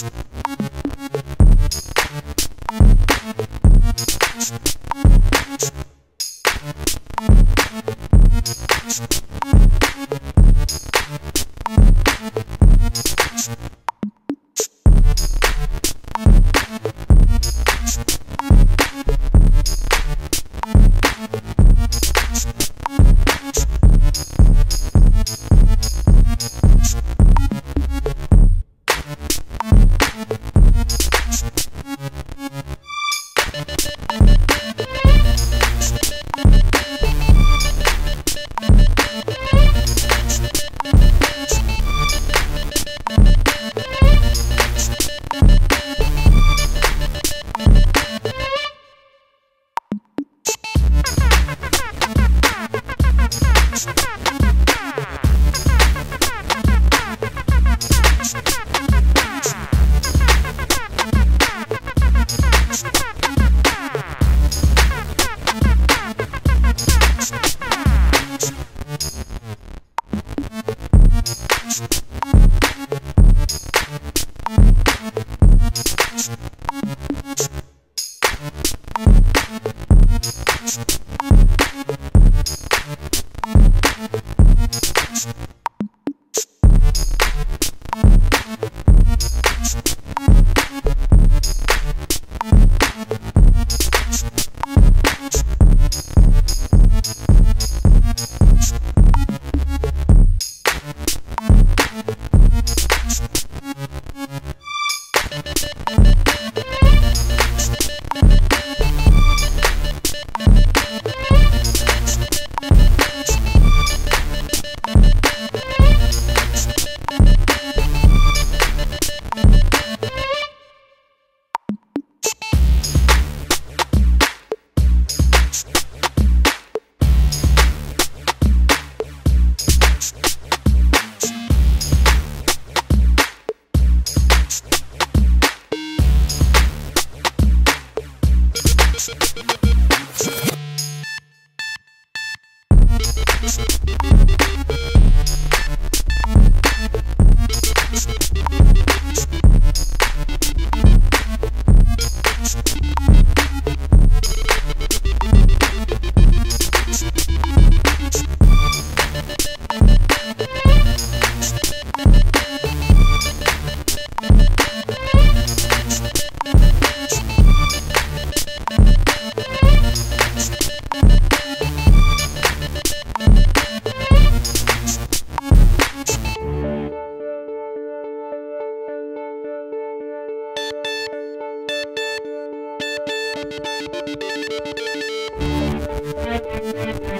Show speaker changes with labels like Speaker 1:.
Speaker 1: you Thank you. Thank you.